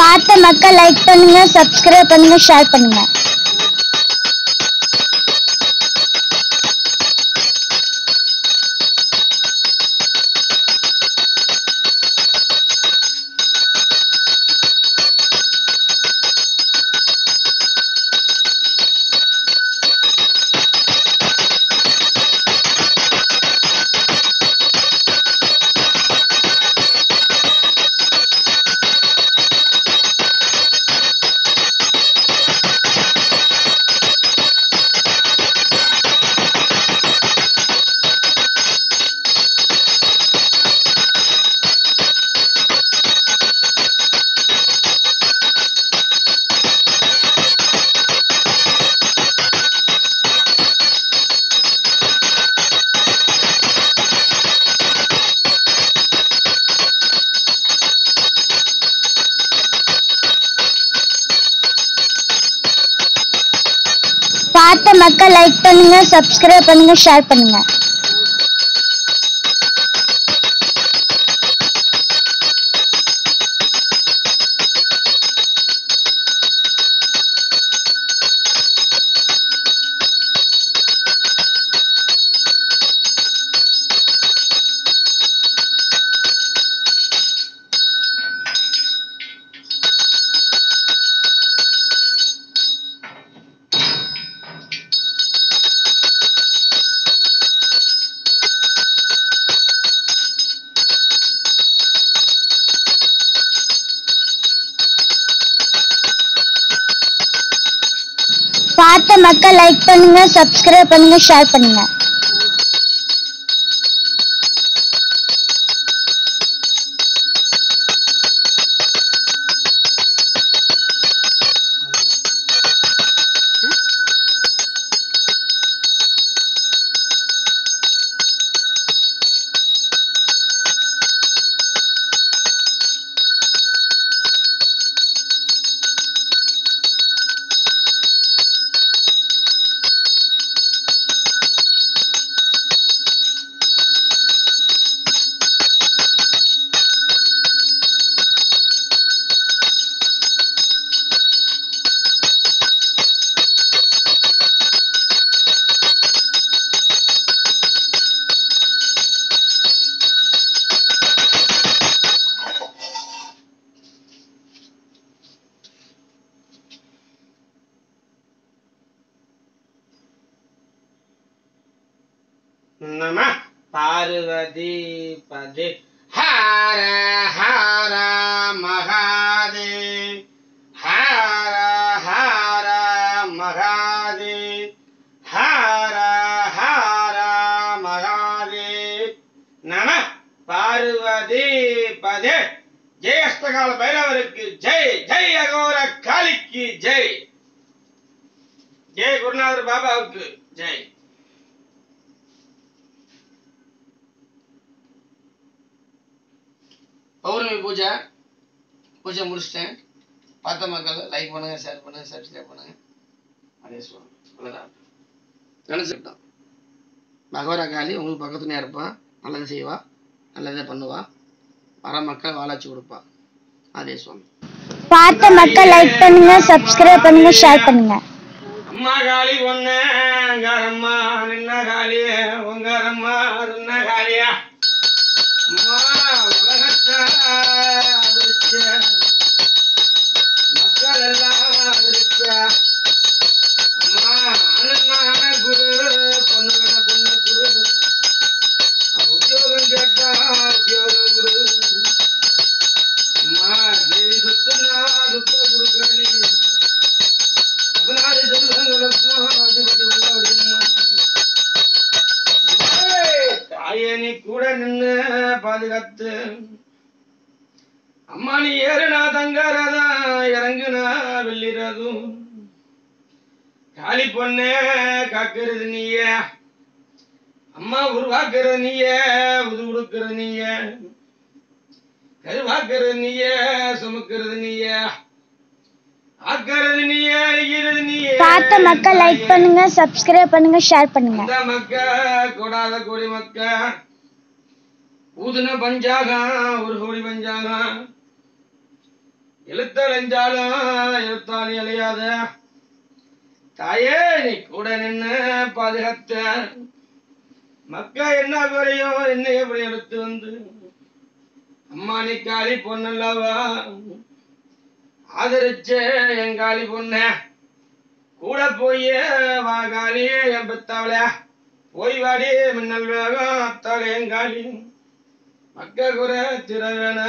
பார்த்த மக்கள் லைக் பண்ணுங்க சப்ஸ்கிரைப் பண்ணுங்க ஷேர் பண்ணுங்க. பார்த்த மக்கள் லைக் பண்ணுங்க சப்ஸ்கிரைப் பண்ணுங்க ஷேர் பண்ணுங்க. பார்த்த மக்கள் லைக் பண்ணுங்க சப்ஸ்கிரைப் பண்ணுங்க ஷேர் பண்ணுங்க. நம பார்வதி பதி ஹர ஹர மகாதே ஹர ஹர மகாதே ஹர ஹர மகாதே நம பார்வதி பதே ஜெயஸ்தகால பைரவருக்கு ஜெய் ஜெய் அகோர காளிக்கு ஜெய். ஜெய் குருநாதர் பாபாவுக்கு ஜெய். பௌர்ணமி பூஜை. பூஜை முடிச்சிட்டேன். பார்த்த மக்கள் லைக் பண்ணுங்க ஷேர் பண்ணுங்க சப்ஸ்கிரைப் பண்ணுங்க. அதே சொல்லுங்க அவ்வளோதான் நினச்சிக்கிட்டோம் பகவரா காளி உங்களுக்கு பக்கத்துலையா இருப்பான் நல்லது செய்வா. நல்லதை பண்ணுவா. வர மக்கள் வாழாச்சு கொடுப்பா. அதே சுவாமி பார்த்த மக்கள் லைக் பண்ணுங்க சப்ஸ்கிரைப் பண்ணுங்க ஷேர் பண்ணுங்க. அம்மா காளி ஒன்னு அம்மா நின்ன காளி உங்காரம்மா நின்ன காளியா? பாதுகாத்து. அம்மா நீ ஏறுனா தங்கறதா இறங்குனா வெள்ளிரதும் காளி பொண்ணே காக்கிறது நீயே. அம்மா உருவாக்குறது நீயே உது கொடுக்கிறது நீயே. கருவாக்குறது நீயே சுமக்கிறது நீயே. ஆக்கிறது நீயே அழிகிறது நீயே. பார்த்த மக்கள் லைக் பண்ணுங்க சப்ஸ்கிரைப் பண்ணுங்க ஷேர் பண்ணுங்க. அந்த மக்க கூடாத கோடி மக்க ஊதுன பஞ்சாகம் ஒரு கோடி பஞ்சாக. எழுத்தலைஞ்சாலும் எழுத்தாலும் அழையாத தாயே நீ கூட நின்னு பாதுகாத்த. மக்கள் என்ன குறையும் என்ன எப்படி எடுத்து வந்து? அம்மா நீ காளி பொண்ணல்லவா? ஆதரிச்சே என் காளி பொண்ண. கூட போய் வா காளி என் பெத்தாவல போய் வாடி மின்னல் வேகம் அத்தாள என் காளி. மக்க குறை திற வேணா